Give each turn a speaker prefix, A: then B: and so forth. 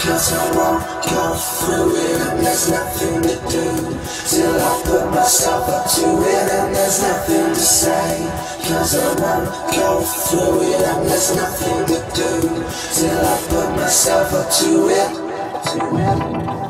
A: 'Cause I won't go through it and there's nothing to do. Till I put myself up to it and there's nothing to say. Cause I won't go through it and there's nothing to do. Till I put myself up to it, to it.